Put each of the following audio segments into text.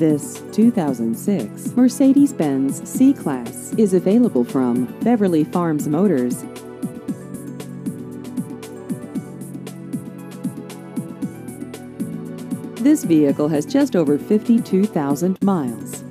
This 2006 Mercedes-Benz C-Class is available from Beverly Farms Motors. This vehicle has just over 52,000 miles.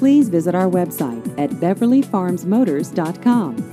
Please visit our website at beverlyfarmsmotors.com.